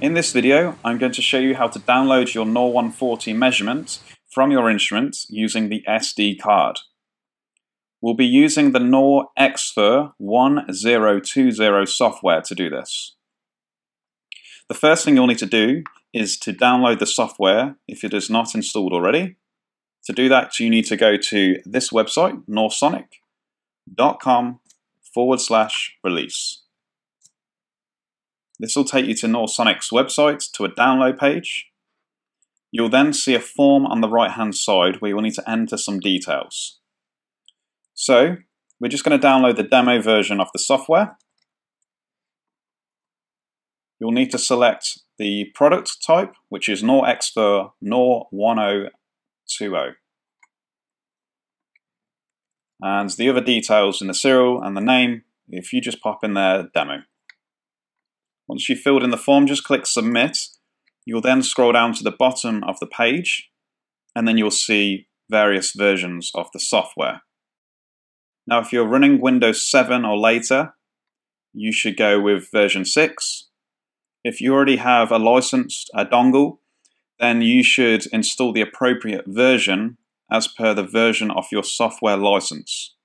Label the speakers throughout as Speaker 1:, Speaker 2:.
Speaker 1: In this video, I'm going to show you how to download your NOR 140 measurement from your instrument using the SD card. We'll be using the NOR Xfer 1020 software to do this. The first thing you'll need to do is to download the software if it is not installed already. To do that, you need to go to this website, norsonic.com forward slash release. This will take you to Norsonic's website to a download page. You'll then see a form on the right hand side where you'll need to enter some details. So, we're just going to download the demo version of the software. You'll need to select the product type, which is NOR NOR 1020. And the other details in the serial and the name, if you just pop in there, demo. Once you've filled in the form, just click Submit. You'll then scroll down to the bottom of the page, and then you'll see various versions of the software. Now, if you're running Windows 7 or later, you should go with version 6. If you already have a licensed a dongle, then you should install the appropriate version as per the version of your software license.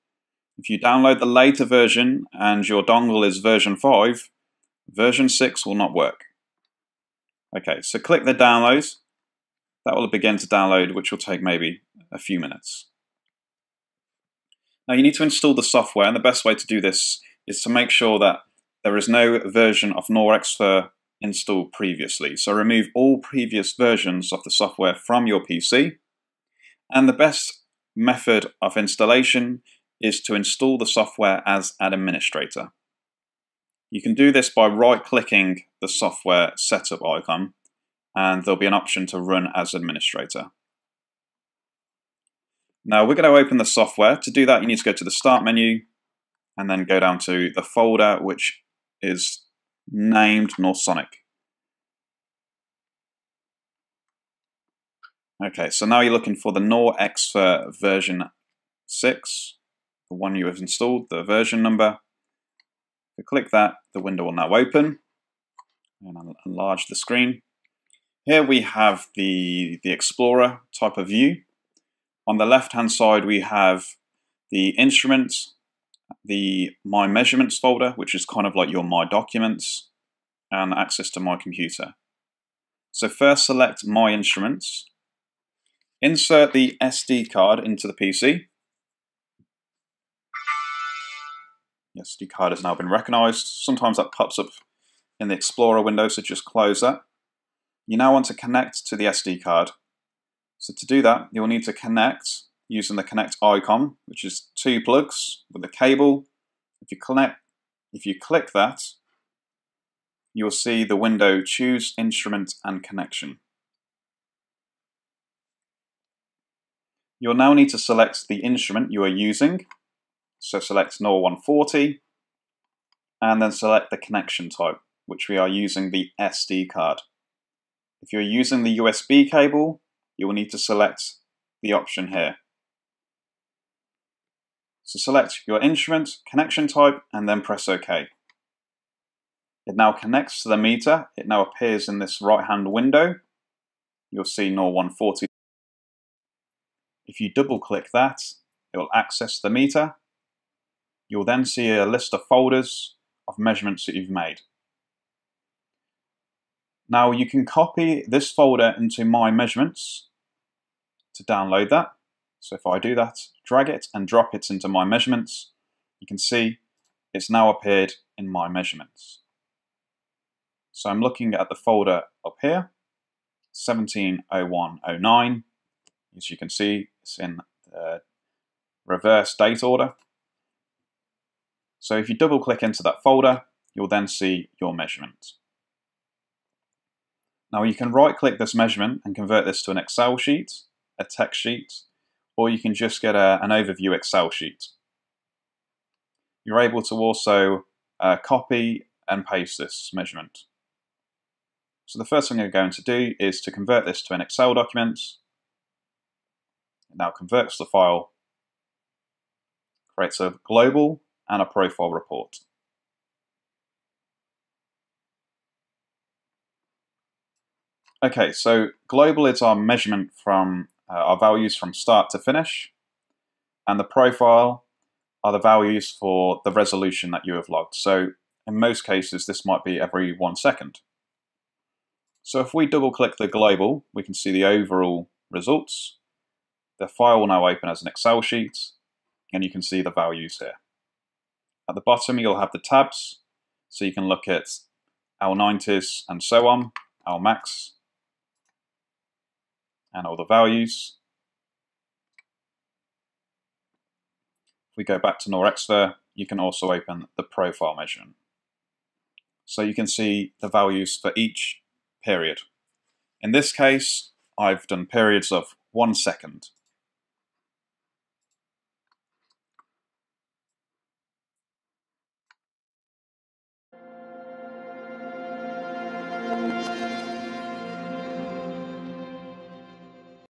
Speaker 1: If you download the later version and your dongle is version 5, Version 6 will not work. Okay, so click the downloads. That will begin to download, which will take maybe a few minutes. Now you need to install the software, and the best way to do this is to make sure that there is no version of NOR Xfer installed previously. So remove all previous versions of the software from your PC. And the best method of installation is to install the software as administrator. You can do this by right clicking the software setup icon and there'll be an option to run as administrator. Now we're going to open the software. To do that you need to go to the start menu and then go down to the folder which is named Norsonic. Okay, so now you're looking for the NOR Xfer version 6, the one you have installed, the version number. If click that, the window will now open and I'll enlarge the screen. Here we have the, the Explorer type of view. On the left-hand side, we have the instruments, the My Measurements folder, which is kind of like your My Documents, and access to My Computer. So first select My Instruments, insert the SD card into the PC, SD card has now been recognized. Sometimes that pops up in the Explorer window, so just close that. You now want to connect to the SD card. So to do that, you'll need to connect using the connect icon, which is two plugs with a cable. If you connect, if you click that, you'll see the window choose instrument and connection. You'll now need to select the instrument you are using so select NOR 140 and then select the connection type, which we are using the SD card. If you're using the USB cable, you will need to select the option here. So select your instrument, connection type, and then press OK. It now connects to the meter. It now appears in this right-hand window. You'll see NOR 140. If you double click that, it will access the meter You'll then see a list of folders of measurements that you've made. Now you can copy this folder into My Measurements to download that. So if I do that, drag it and drop it into My Measurements, you can see it's now appeared in My Measurements. So I'm looking at the folder up here, 170109. As you can see, it's in reverse date order. So if you double click into that folder, you'll then see your measurement. Now you can right click this measurement and convert this to an Excel sheet, a text sheet, or you can just get a, an overview Excel sheet. You're able to also uh, copy and paste this measurement. So the first thing I'm going to do is to convert this to an Excel document. It now converts the file, creates a global and a profile report. Okay, so global is our measurement from uh, our values from start to finish, and the profile are the values for the resolution that you have logged. So in most cases, this might be every one second. So if we double click the global, we can see the overall results. The file will now open as an Excel sheet, and you can see the values here. At the bottom, you'll have the tabs, so you can look at L90s and so on, Lmax, and all the values. If we go back to NorXfer, you can also open the profile measurement. So you can see the values for each period. In this case, I've done periods of one second.